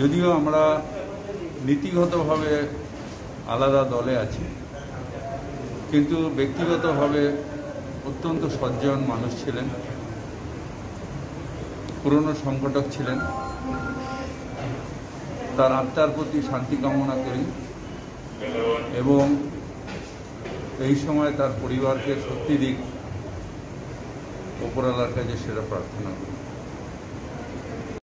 যদিও আমরা নীতিগতভাবে আলাদা দলে আছি, কিন্তু ব্যক্তিগতভাবে অত্যন্ত সজ্জন মানুষ ছিলেন, পুরনো সংগঠক ছিলেন। তার আত্মার প্রতি শান্তি কামনা করি এবং এই সময় তার পরিবারকে সত্যি দিক ওপরালার কাছে সেটা প্রার্থনা করি।